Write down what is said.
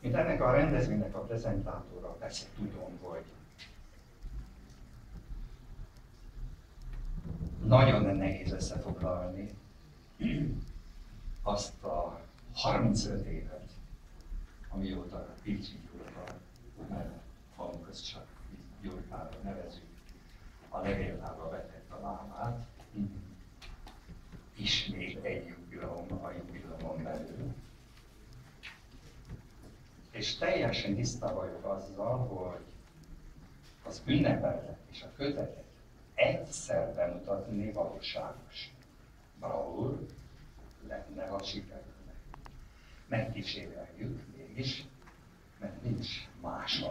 Mint ennek a rendezvénynek a prezentátora, persze tudom, hogy nagyon nehéz összefoglalni azt a 35 évet, amióta Pilcsi Gyurka, mert falunk közt csak Gyurkára nevezünk, a levéltába vetett a lábát, ismét egy jubileum És teljesen tiszta vagyok azzal, hogy az ünnepeltet és a kötetet egyszer bemutatni valóságos. Braul lenne, ha sikerülne. Megkíséreljük mégis, mert nincs más.